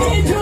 Angel.